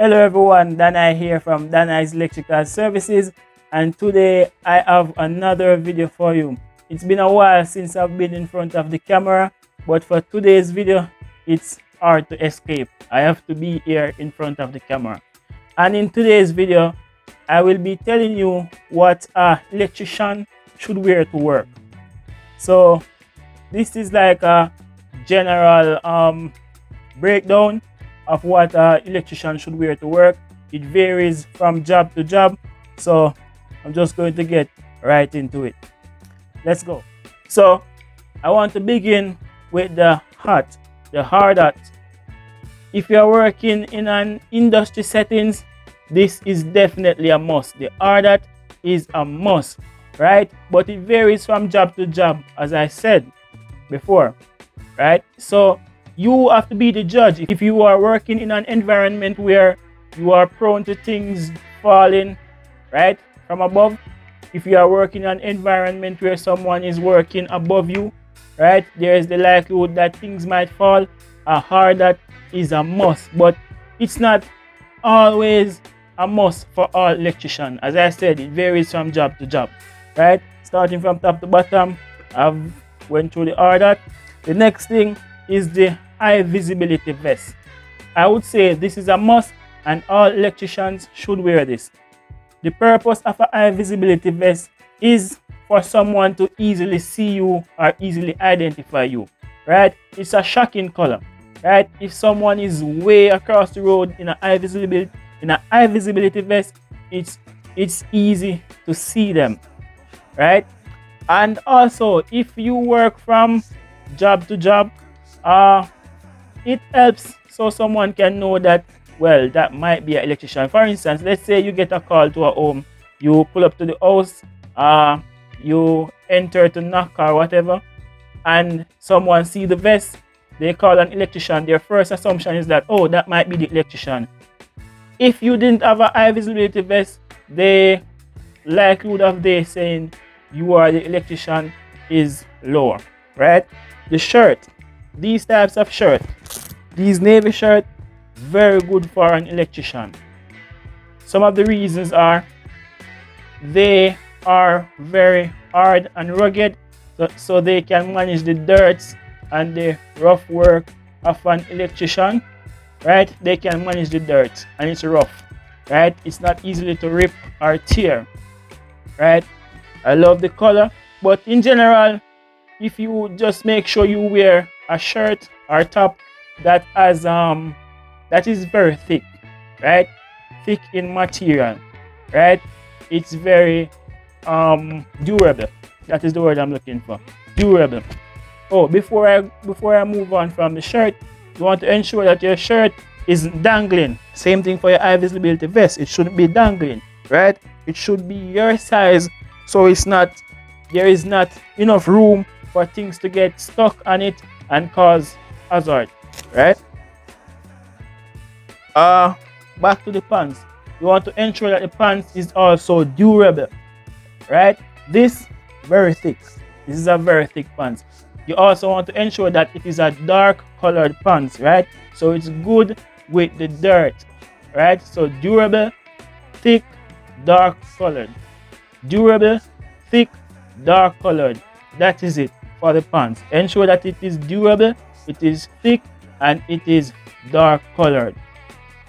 Hello everyone, Danhi here from Danhi's Electrical Services and today I have another video for you. It's been a while since I've been in front of the camera but for today's video it's hard to escape. I have to be here in front of the camera. And in today's video I will be telling you what a electrician should wear to work. So this is like a general um, breakdown of what an electrician should wear to work. It varies from job to job. So I'm just going to get right into it. Let's go. So I want to begin with the hat, the hard hat. If you're working in an industry settings, this is definitely a must. The hard hat is a must, right? But it varies from job to job, as I said before, right? So you have to be the judge. If you are working in an environment where you are prone to things falling, right, from above, if you are working in an environment where someone is working above you, right, there is the likelihood that things might fall. A hard hat is a must, but it's not always a must for all electricians. As I said, it varies from job to job, right? Starting from top to bottom, I've went through the order. The next thing is the high visibility vest. I would say this is a must and all electricians should wear this. The purpose of a high visibility vest is for someone to easily see you or easily identify you, right? It's a shocking color, right? If someone is way across the road in a high visibility in a high visibility vest, it's it's easy to see them, right? And also, if you work from job to job, uh, it helps so someone can know that well that might be an electrician. For instance, let's say you get a call to a home, you pull up to the house, uh, you enter to knock or whatever, and someone see the vest, they call an electrician. Their first assumption is that oh that might be the electrician if you didn't have a high visibility vest, the likelihood of they saying you are the electrician is lower, right? The shirt, these types of shirt, these navy shirt, very good for an electrician. Some of the reasons are they are very hard and rugged, so, so they can manage the dirt and the rough work of an electrician right? They can manage the dirt and it's rough right? It's not easily to rip or tear right? I love the color but in general if you just make sure you wear a shirt or top that has um that is very thick right thick in material right it's very um durable that is the word i'm looking for durable oh before i before i move on from the shirt you want to ensure that your shirt isn't dangling. Same thing for your high visibility vest. It shouldn't be dangling, right? It should be your size so it's not there is not enough room for things to get stuck on it and cause hazard, right? Uh back to the pants. You want to ensure that the pants is also durable, right? This very thick. This is a very thick pants. You also want to ensure that it is a dark colored pants, right? So it's good with the dirt, right? So durable, thick, dark colored. Durable, thick, dark colored. That is it for the pants. Ensure that it is durable, it is thick, and it is dark colored,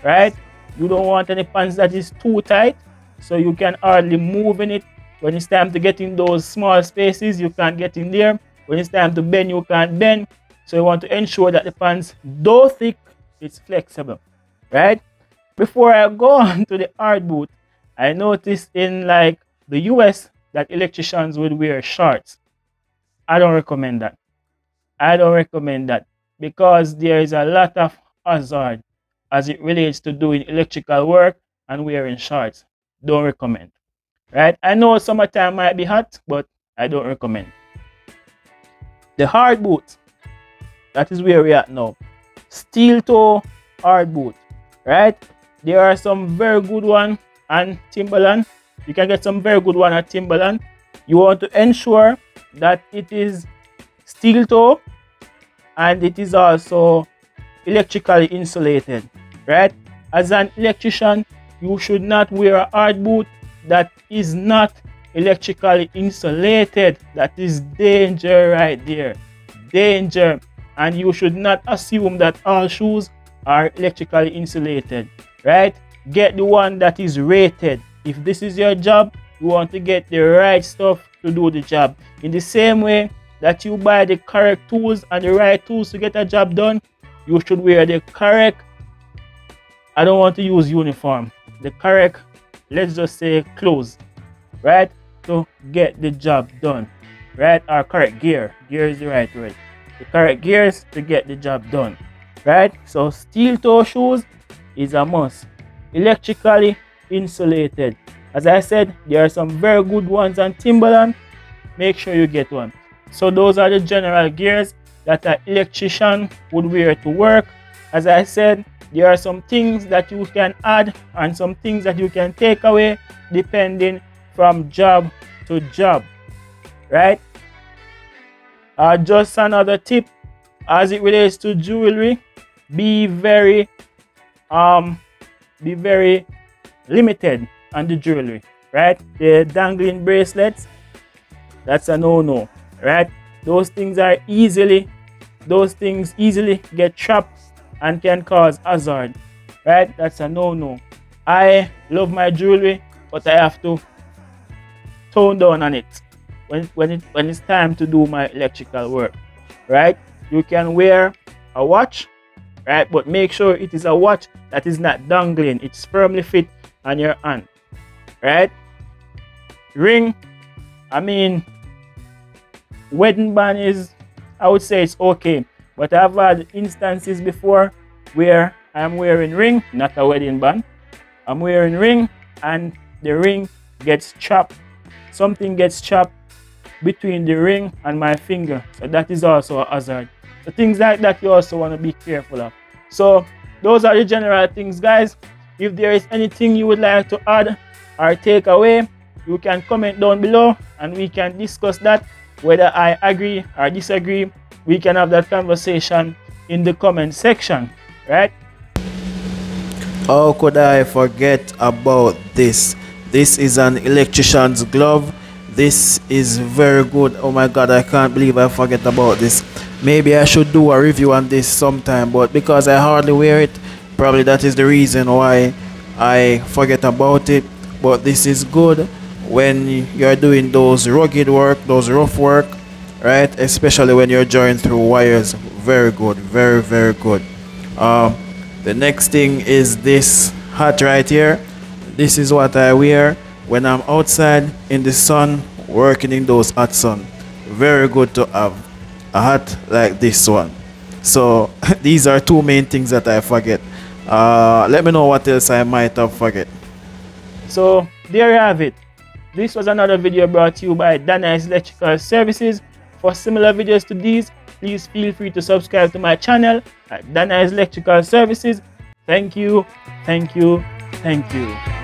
right? You don't want any pants that is too tight, so you can hardly move in it. When it's time to get in those small spaces, you can't get in there when it's time to bend, you can't bend. So you want to ensure that the pants, though thick, it's flexible, right? Before I go on to the hard boot, I noticed in like the US that electricians would wear shorts. I don't recommend that. I don't recommend that because there is a lot of hazard as it relates to doing electrical work and wearing shorts. Don't recommend. Right? I know summertime might be hot, but I don't recommend. The hard boot, that is where we are now. Steel toe hard boot, right? There are some very good one and Timberland. You can get some very good one at Timberland. You want to ensure that it is steel toe and it is also electrically insulated, right? as an electrician, you should not wear a hard boot that is not electrically insulated. That is danger right there. Danger. And you should not assume that all shoes are electrically insulated, right? Get the one that is rated. If this is your job, you want to get the right stuff to do the job. In the same way that you buy the correct tools and the right tools to get a job done, you should wear the correct, I don't want to use uniform, the correct, let's just say clothes, right? To get the job done, right? Or correct gear, gear is the right word. The correct gears to get the job done, right? So steel toe shoes is a must. Electrically insulated. As I said, there are some very good ones on Timberland. Make sure you get one. So those are the general gears that an electrician would wear to work. As I said, there are some things that you can add and some things that you can take away depending from job to job, right? Uh, just another tip as it relates to jewelry, be very, um, be very limited on the jewelry, right? The dangling bracelets, that's a no-no, right? Those things are easily, those things easily get trapped and can cause hazard, right? That's a no-no. I love my jewelry, but I have to tone down on it when, when, it, when it's time to do my electrical work, right? You can wear a watch, right? But make sure it is a watch that is not dangling. It's firmly fit on your hand, right? Ring, I mean, wedding band is I would say it's okay. But I've had instances before where I'm wearing ring not a wedding band I'm wearing ring and the ring gets chopped. Something gets chopped between the ring and my finger. So that is also a hazard. So things like that you also want to be careful of. So those are the general things guys. If there is anything you would like to add or take away you can comment down below and we can discuss that whether I agree or disagree, we can have that conversation in the comment section, right? How could I forget about this? This is an electrician's glove. This is very good. Oh my god, I can't believe I forget about this. Maybe I should do a review on this sometime, but because I hardly wear it, probably that is the reason why I forget about it. But this is good when you're doing those rugged work, those rough work, right? Especially when you're drawing through wires. Very good, very, very good. Um, the next thing is this hat right here. This is what I wear when I'm outside in the sun working in those hot sun. Very good to have a hat like this one. So these are two main things that I forget. Uh, let me know what else I might have forget. So there you have it. This was another video brought to you by Danhi's Electrical Services. For similar videos to these, please feel free to subscribe to my channel at Danhi's Electrical Services. Thank you, thank you, thank you.